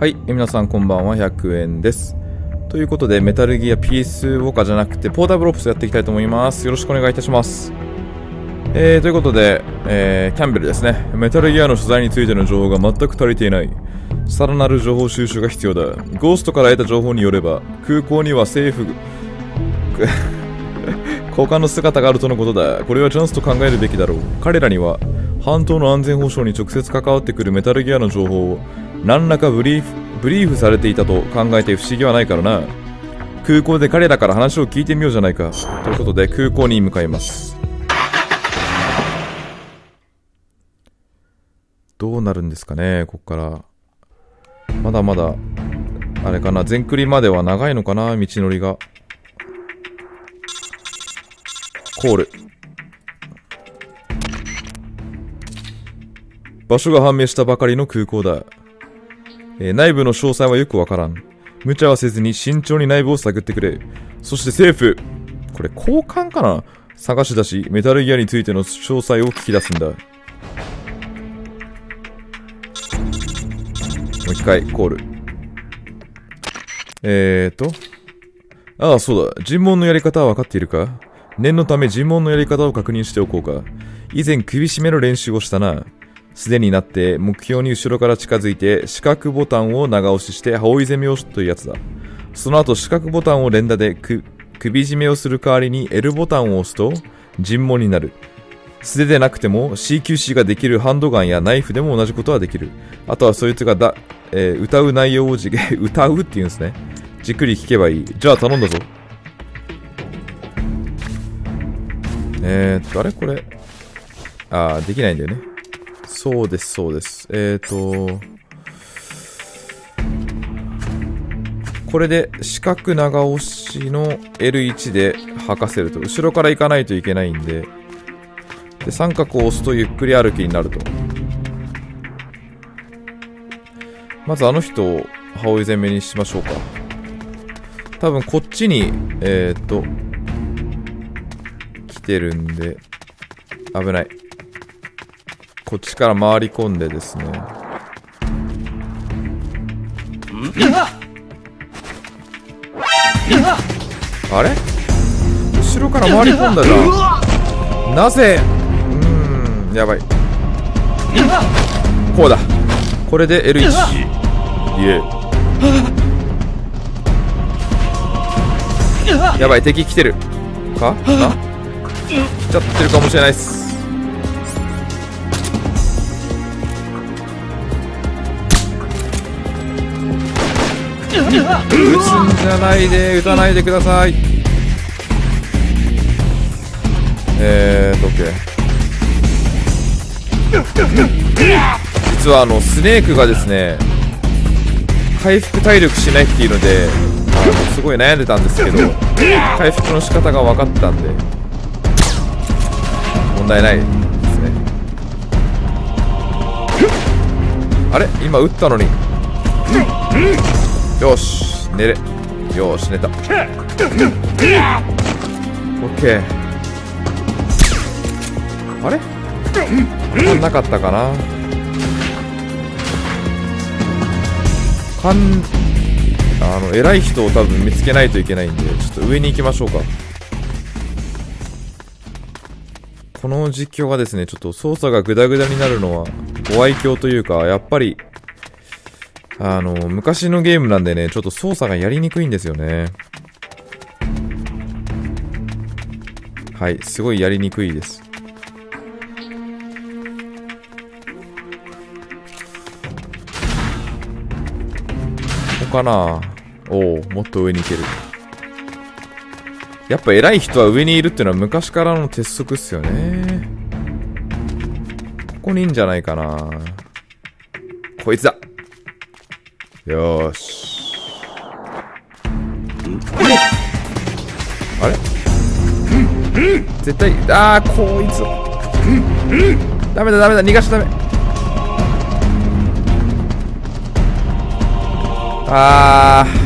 はい、皆さんこんばんは、100円です。ということで、メタルギア PS ウォーカーじゃなくて、ポータブルオプスやっていきたいと思います。よろしくお願いいたします。えー、ということで、えー、キャンベルですね。メタルギアの所在についての情報が全く足りていない。さらなる情報収集が必要だ。ゴーストから得た情報によれば、空港には政府、交換の姿があるとのことだ。これはチャンスと考えるべきだろう。彼らには、半島の安全保障に直接関わってくるメタルギアの情報を何らかブリーフブリーフされていたと考えて不思議はないからな。空港で彼らから話を聞いてみようじゃないか。ということで空港に向かいます。どうなるんですかねこっから。まだまだあれかな全クリまでは長いのかな道のりが。コール。場所が判明したばかりの空港だ。えー内部の詳細はよくわからん。無茶はせずに慎重に内部を探ってくれ。そして政府これ交換かな？探し出し、メタルギアについての詳細を聞き出すんだ。もう一回、コール。えーと。ああ、そうだ。尋問のやり方は分かっているか？念のため尋問のやり方を確認しておこうか。以前首絞めの練習をしたな。すでになって目標に後ろから近づいて四角ボタンを長押しして青い攻めをしというやつだ。その後四角ボタンを連打でく首絞めをする代わりに L ボタンを押すと尋問になる。素手でなくても CQC ができるハンドガンやナイフでも同じことはできる。あとはそいつがだ、えー歌う内容をじ 歌うっていうんですね。じっくり聞けばいい。じゃあ頼んだぞ。えーっと、あれこれ。あー、できないんだよね。そうです、そうです。えーと、これで四角長押しの L1 で履かせると、後ろから行かないといけないんで、で、三角を押すとゆっくり歩きになると。まずあの人を羽織攻めにしましょうか。多分こっちに、えーと、来てるんで、危ない。こっちから回り込んでですね。あれ？後ろから回り込んだじゃん。なぜ？うーん、やばい。こうだ。これで L1。いえ。やばい、敵来てる。か？な？来ちゃってるかもしれないっす。撃つんじゃないで撃たないでください。えーと OK 実はあのスネークがですね回復体力しないっていうのであのすごい悩んでたんですけど回復の仕方が分かったんで問題ないですね。あれ？今撃ったのに。よし寝れ。よし寝た。オッケー。あれ？なかったかな？かんあの偉い人を多分見つけないといけないんでちょっと上に行きましょうか。この実況がですねちょっと操作がグダグダになるのはご愛嬌というかやっぱりあの、昔のゲームなんでね、ちょっと操作がやりにくいんですよね。はい、すごいやりにくいです。ここかなおお、もっと上に行ける。やっぱ偉い人は上にいるっていうのは昔からの鉄則っすよね。ここにいいんじゃないかなこいつだよーし。あれ？絶対、あー、こいつ。ダメだ、ダメだ、逃がしちゃダメ。あー。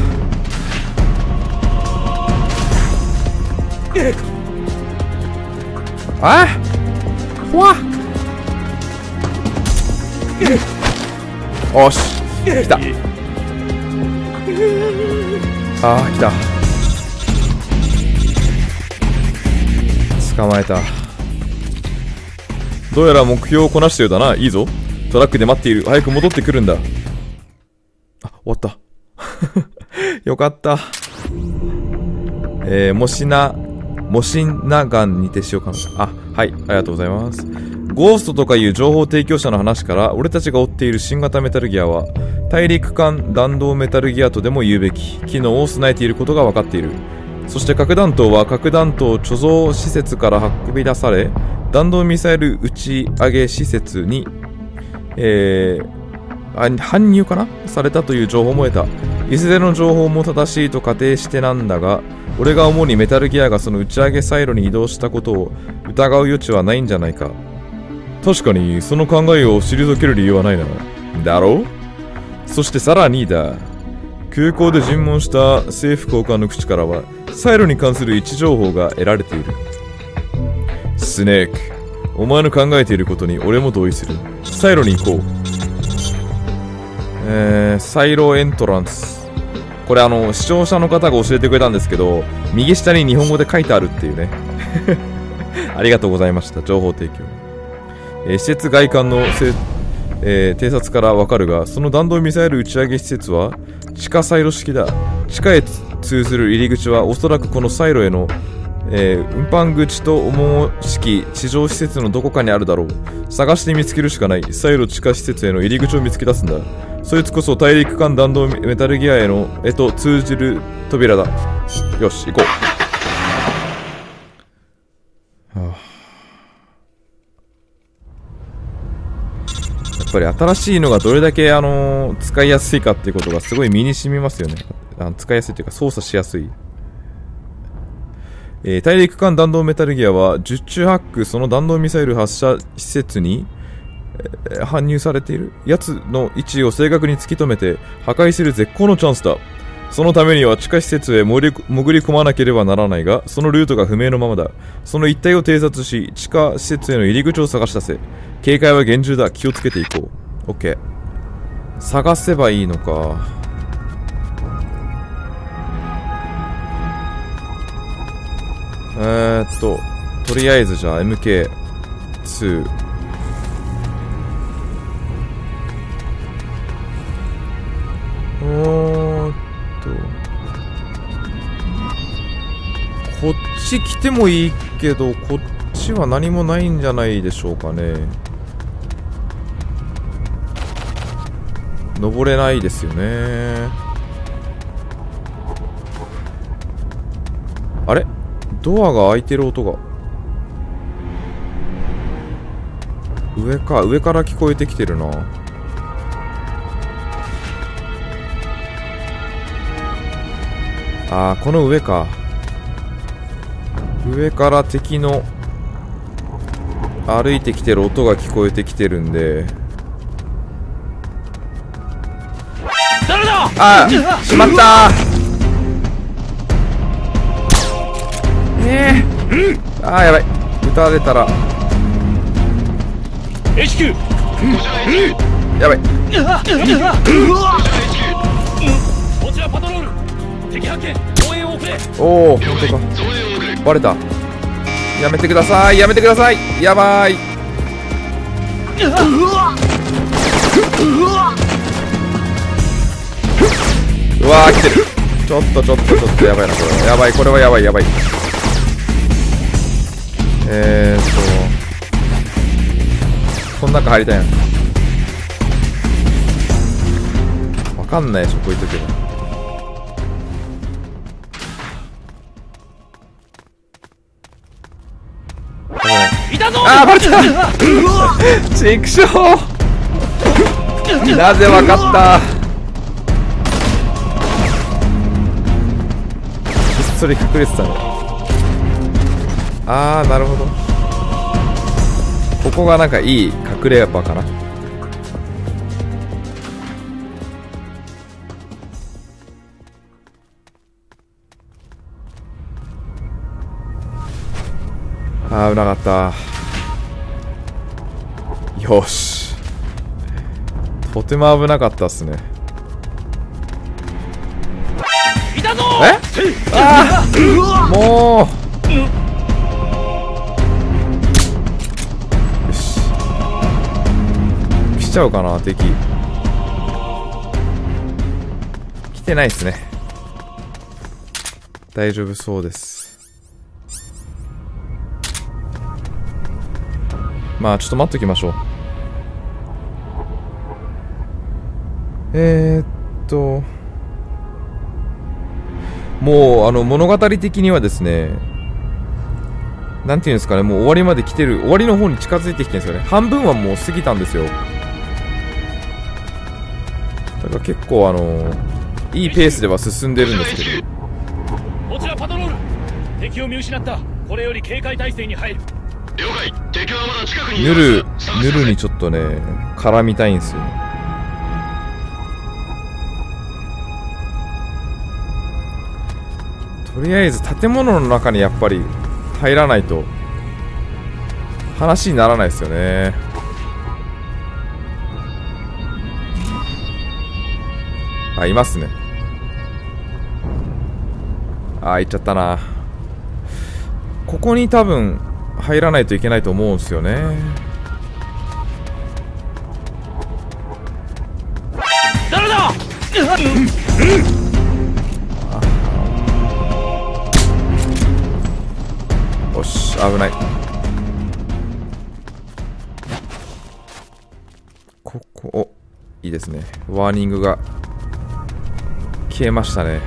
あほわおし。来た。ああ来た。捕まえた。どうやら目標をこなしたようだな。いいぞ。トラックで待っている。早く戻ってくるんだ。あ終わった。よかった。えー、もしなもしながんにてしようかな。あはいありがとうございます。ゴーストとかいう情報提供者の話から俺たちが追っている新型メタルギアは大陸間弾道メタルギアとでも言うべき機能を備えていることが分かっている。そして核弾頭は核弾頭貯蔵施設から運び出され弾道ミサイル打ち上げ施設に、えー、搬入かな？されたという情報も得た。いずれの情報も正しいと仮定してなんだが俺が主にメタルギアがその打ち上げサイロに移動したことを疑う余地はないんじゃないか確かにその考えを退ける理由はないな。だろう？そしてさらにだ。空港で尋問した政府高官の口からは、サイロに関する位置情報が得られている。スネーク、お前の考えていることに俺も同意する。サイロに行こう。えー、サイロエントランス。これあの、視聴者の方が教えてくれたんですけど、右下に日本語で書いてあるっていうね。ありがとうございました。情報提供。えー、施設外観のせえー、偵察からわかるが、その弾道ミサイル打ち上げ施設は地下サイロ式だ。地下へ通ずる入り口はおそらくこのサイロへの、えー、運搬口と思しき地上施設のどこかにあるだろう。探して見つけるしかない。サイロ地下施設への入り口を見つけ出すんだ。そいつこそ大陸間弾道メタルギアへの、へと通じる扉だ。よし、行こう。はあぱり新しいのがどれだけ、あのー、使いやすいかっていうことがすごい身に染みますよね。あの使いやすいというか操作しやすい。えー、大陸間弾道メタルギアは十中八九その弾道ミサイル発射施設に、えー、搬入されている？やつの位置を正確に突き止めて破壊する絶好のチャンスだ。そのためには地下施設へ潜り込まなければならないが、そのルートが不明のままだ。その一帯を偵察し、地下施設への入り口を探し出せ。警戒は厳重だ。気をつけていこう。オッケー。探せばいいのか。えー、っと、とりあえずじゃあ MK2。ち来てもいいけど、こっちは何もないんじゃないでしょうかね。登れないですよね。あれ？ドアが開いてる音が。上か上から聞こえてきてるな。あーこの上か。上から敵の歩いてきてる音が聞こえてきてるんで。あしまった。ええー、あーやばい。撃たれたら。HQ やばいおお本当か。バレた。やめてくださいやめてください。やばい。うわー来てる。ちょっとちょっとちょっとやばいなこれやばいこれはやばいやばい。えーっとこの中入りたいな。わかんないでしょこういう時は。あーバレた。チクショなぜわかった。ひっそれ隠れてたのあーなるほど。ここがなんかいい隠れ場かな。あー危なかった。よし。とても危なかったっすね。ああ！もう。よし。来ちゃうかな敵。来てないっすね。大丈夫そうです。まあちょっと待っときましょうえー、っと。もうあの物語的にはですねなんていうんですかねもう終わりまで来てる終わりの方に近づいてきてるんですよね。半分はもう過ぎたんですよ。だから結構あのいいペースでは進んでるんですけど。こちらパトロール。敵を見失った。これより警戒態勢に入る。了解。敵はまだ近くにいヌルますヌルにちょっとね絡みたいんですよとりあえず建物の中にやっぱり入らないと話にならないですよね。あいますね。あ行っちゃったな。ここに多分入らないといけないと思うんですよね。危ない。ここおいいですね。ワーニングが消えましたね。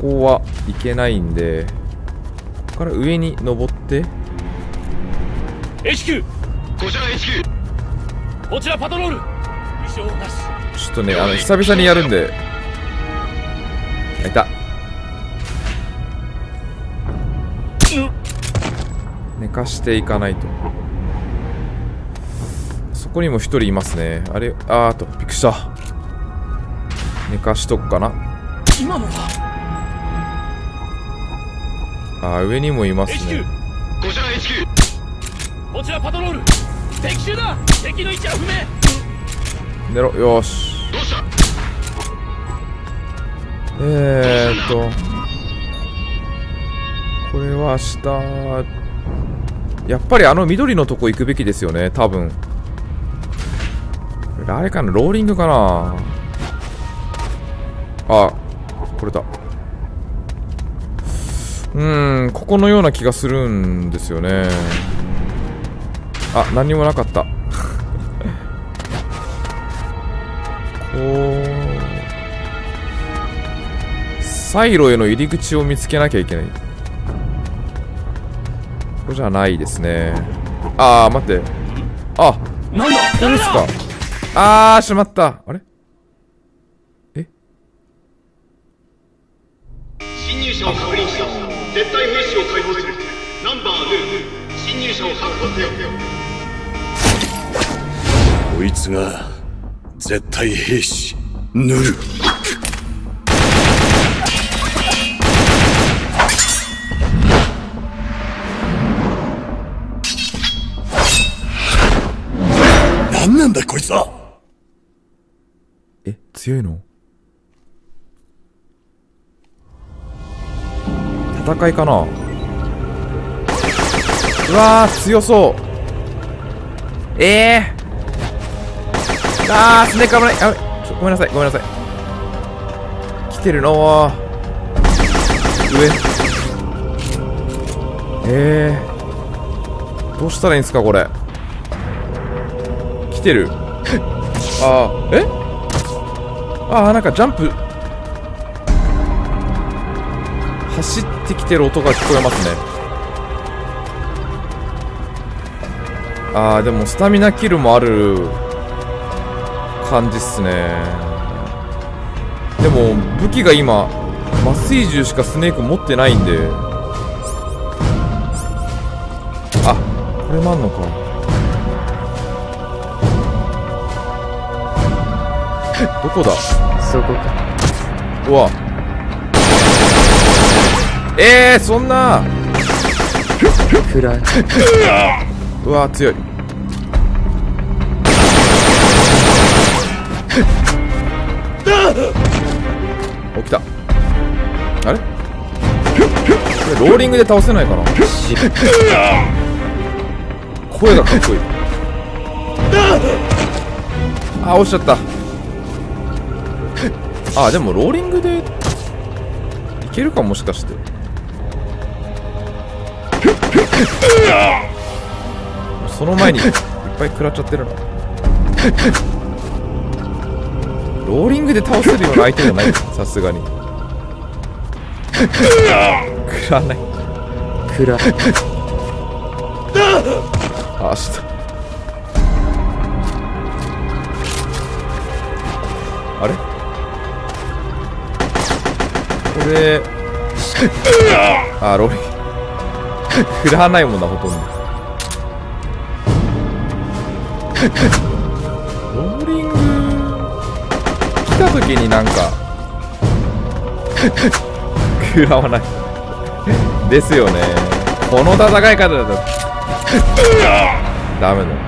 ここはいけないんでここから上に登って。HQ こちら HQ こちらパトロール。異常なしちょっとねあの久々にやるんで。あいた寝かしていかないと。そこにも一人いますね。あれあーっとびっくりした。寝かしとくかな。今のは？あー上にもいますね。HQ こちら HQ こちらパトロール。敵襲だ。敵の位置は不明。寝ろ。よーし。どうした？えーっとこれは明日やっぱりあの緑のとこ行くべきですよね多分。あれかなローリングかな。あこれだ。うんここのような気がするんですよね。あ何もなかった。こう。サイロへの入り口を見つけなきゃいけない。ここじゃないですね。ああ待って。あなんだこれですか？あーしまった。あれ？侵入者を確認した絶対兵士を解放するナンバーヌー侵入者を確保せよ。こいつが絶対兵士ヌル何なんだこいつは。え強いの？戦いかな？うわー強そう。ええー、あースネーク危ないあちょごめんなさいごめんなさい。来てるの？ー上。えー、どうしたらいいんですかこれ？来てる。あー。え？ああなんかジャンプ。走ってきてる音が聞こえますね。ああでもスタミナキルもある感じっすね。でも武器が今麻酔銃しかスネーク持ってないんで。あこれもあんのか。どこだ？そこか。うわ。えー、そんな。暗い。うわ強い。起きた。あれ？ローリングで倒せないかな？声がかっこいい。あ落ちちゃったあでもローリングでいけるかもしかして。その前にいっぱい食らっちゃってるな。ローリングで倒せるような相手じゃない。さすがに。食らわない。暗いあしたあれ？これあローリン。グ食らないもんなほとんど。ローリング。来た時になんか食らわない。ですよね。この戦い方だと。ダメだ。